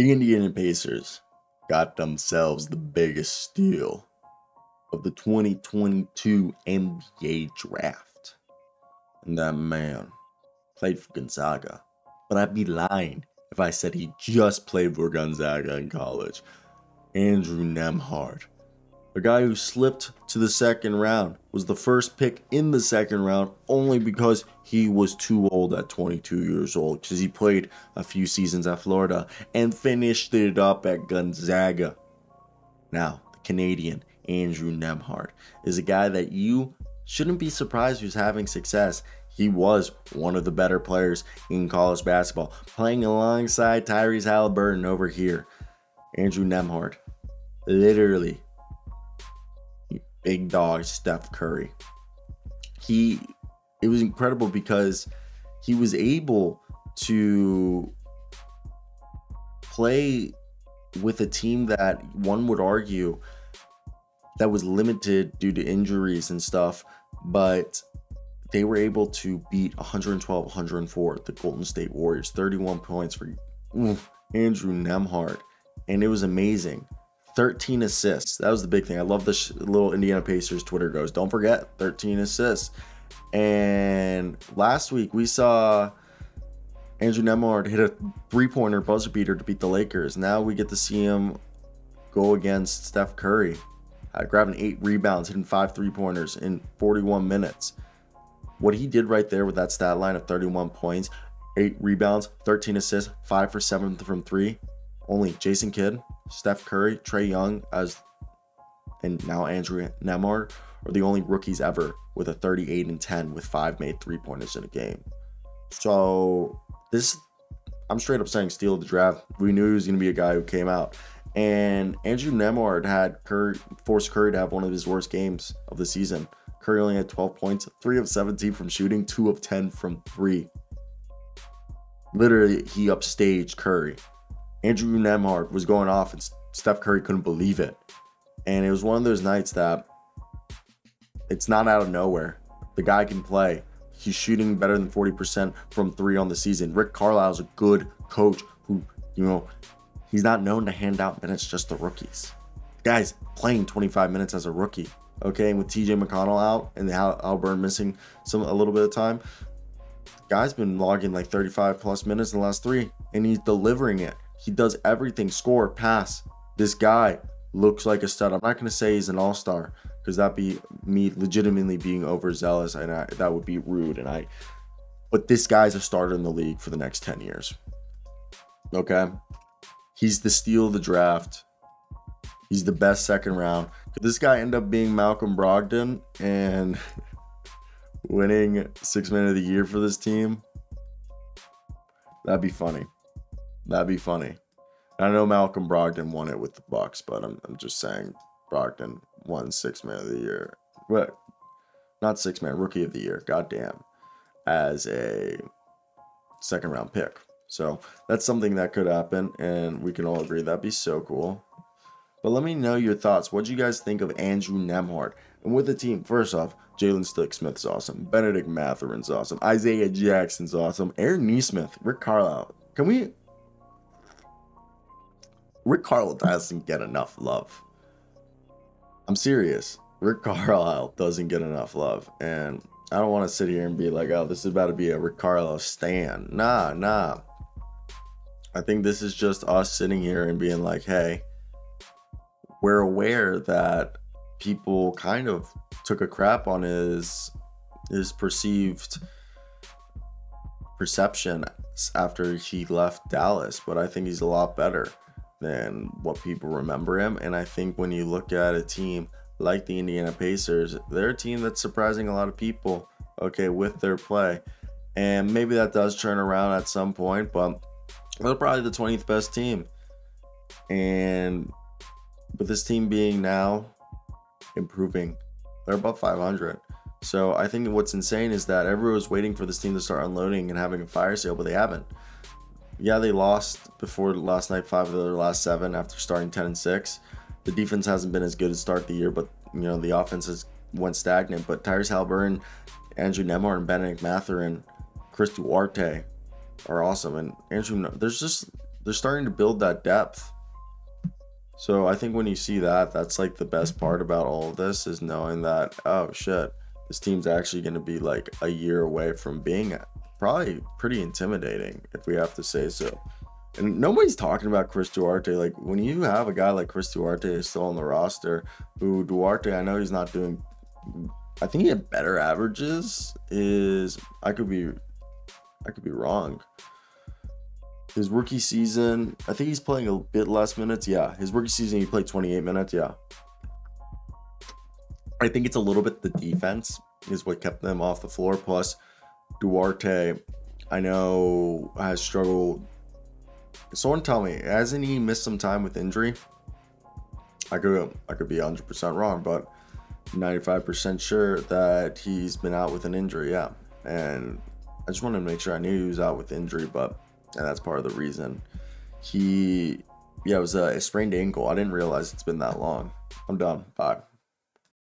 The Indiana Pacers got themselves the biggest steal of the 2022 NBA draft. And that man played for Gonzaga. But I'd be lying if I said he just played for Gonzaga in college. Andrew Nembhard a guy who slipped to the second round, was the first pick in the second round only because he was too old at 22 years old because he played a few seasons at Florida and finished it up at Gonzaga. Now, the Canadian Andrew Nembhard is a guy that you shouldn't be surprised who's having success. He was one of the better players in college basketball, playing alongside Tyrese Haliburton over here. Andrew Nembhard literally big dog Steph Curry. He it was incredible because he was able to play with a team that one would argue that was limited due to injuries and stuff, but they were able to beat 112 104 the Golden State Warriors, 31 points for Andrew Nembhard, and it was amazing. 13 assists. That was the big thing. I love this little Indiana Pacers Twitter goes. Don't forget 13 assists. And last week we saw Andrew Nembhard hit a three-pointer buzzer beater to beat the Lakers. Now we get to see him go against Steph Curry, uh, grabbing eight rebounds, hitting five three-pointers in 41 minutes. What he did right there with that stat line of 31 points, eight rebounds, 13 assists, five for seven from three. Only Jason Kidd, Steph Curry, Trae Young, as and now Andrew Nembhard are the only rookies ever with a 38 and 10 with five made three pointers in a game. So this, I'm straight up saying steal the draft. We knew he was going to be a guy who came out, and Andrew Nembhard had Curry forced Curry to have one of his worst games of the season. Curry only had 12 points, three of 17 from shooting, two of 10 from three. Literally, he upstaged Curry. Andrew Nembhard was going off and Steph Curry couldn't believe it. And it was one of those nights that it's not out of nowhere. The guy can play. He's shooting better than 40% from three on the season. Rick Carlisle is a good coach who, you know, he's not known to hand out minutes just to rookies. The guy's playing 25 minutes as a rookie. Okay, and with TJ McConnell out and Al- Haliburton missing some a little bit of time, guy's been logging like 35 plus minutes in the last three, and he's delivering it. He does everything score, pass. This guy looks like a stud. I'm not going to say he's an all star because that'd be me legitimately being overzealous and I, that would be rude. And I, but this guy's a starter in the league for the next 10 years. Okay. He's the steal of the draft. He's the best second round. Could this guy end up being Malcolm Brogdon and winning six man of the year for this team? That'd be funny. That'd be funny. I know Malcolm Brogdon won it with the Bucks, but I'm, I'm just saying Brogdon won six man of the year. What? Not six man, rookie of the year. Goddamn. As a second round pick. So that's something that could happen, and we can all agree that'd be so cool. But let me know your thoughts. What do you guys think of Andrew Nembhard? And with the team, first off, Jalen Sticksmith's awesome. Benedict Mathurin's awesome. Isaiah Jackson's awesome. Aaron Nesmith, Rick Carlisle. Can we Rick Carlisle doesn't get enough love. I'm serious. Rick Carlisle doesn't get enough love. And I don't want to sit here and be like, oh, this is about to be a Rick Carlisle stand. Nah, nah. I think this is just us sitting here and being like, hey, we're aware that people kind of took a crap on his his perceived perception after he left Dallas, but I think he's a lot better than what people remember him. And I think when you look at a team like the Indiana Pacers, they're a team that's surprising a lot of people, okay, with their play. And maybe that does turn around at some point, but they're probably the 20th best team. And with this team being now improving, they're above 500. So I think what's insane is that everyone was waiting for this team to start unloading and having a fire sale, but they haven't yeah, they lost before last night, five of their last seven after starting 10 and 6. The defense hasn't been as good to start the year, but you know, the offense has went stagnant. But Tyrese Haliburton, Andrew Nembhard, and Benedict Mathurin, Chris Duarte are awesome. And Andrew, there's just they're starting to build that depth. So I think when you see that, that's like the best part about all of this is knowing that oh shit, this team's actually going to be like a year away from being probably pretty intimidating if we have to say so. And nobody's talking about Chris Duarte. Like when you have a guy like Chris Duarte still on the roster, who Duarte, I know he's not doing. I think he had better averages. Is I could be, I could be wrong his rookie season, I think he's playing a bit less minutes. Yeah, his rookie season he played 28 minutes. Yeah. I think it's a little bit the defense is what kept them off the floor. Plus, Duarte, I know has struggled. Someone tell me, hasn't he missed some time with injury? I could I could be 100% wrong, but 95% sure that he's been out with an injury. Yeah, and I just wanted to make sure I knew he was out with injury, but and that's part of the reason. He, yeah, it was a sprained ankle. I didn't realize it's been that long. I'm done. Bye.